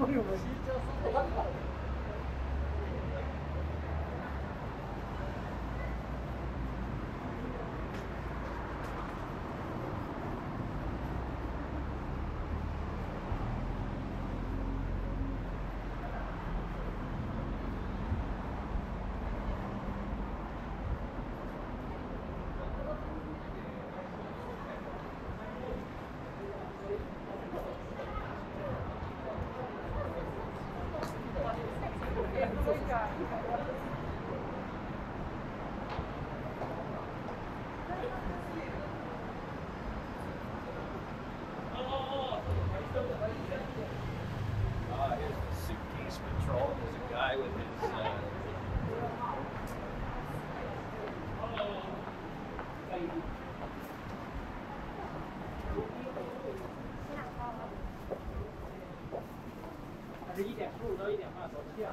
思いを。坐坐。一点十五到一点半，走这样。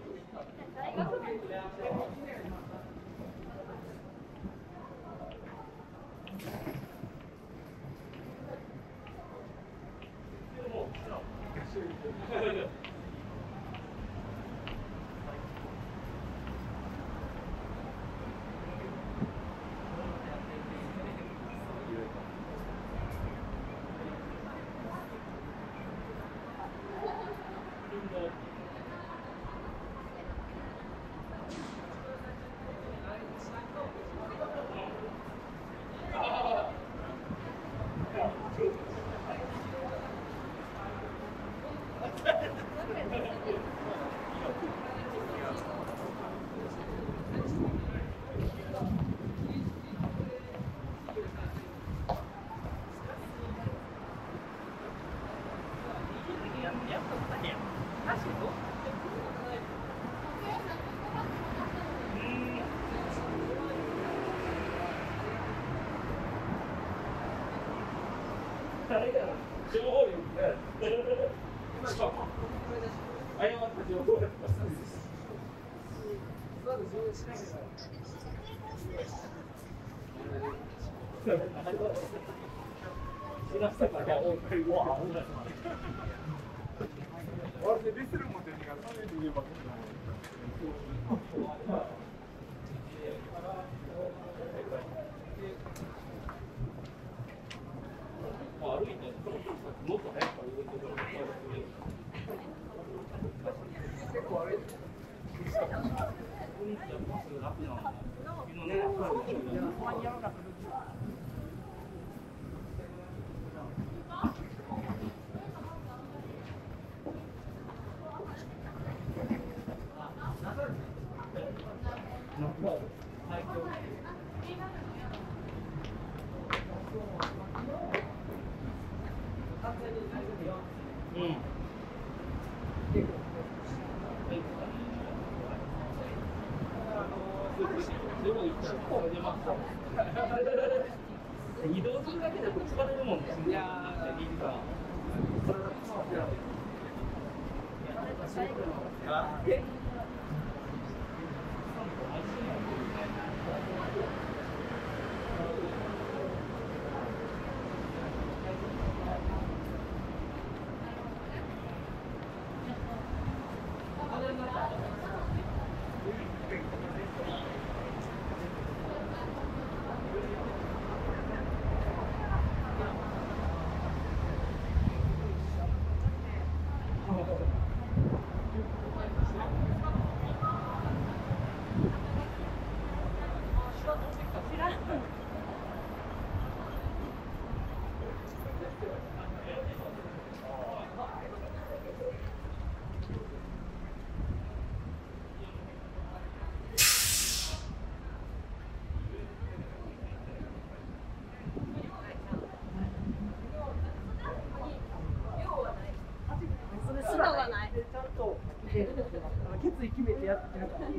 That's like, like an old pre-war. Ori de ser un técnica, no me diga para 移動するだけで疲れるもんね。いやー、いいか。スロ決意決めてやってるからい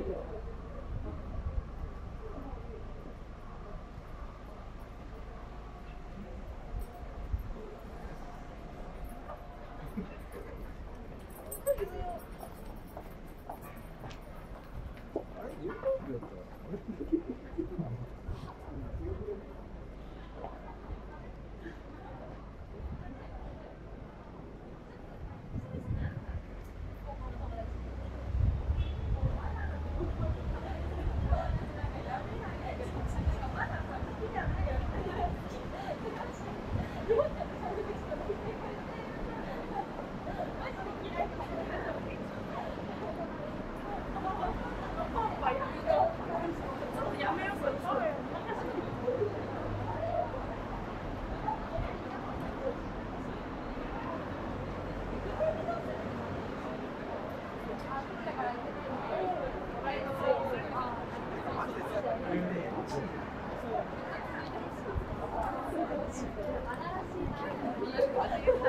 いよ「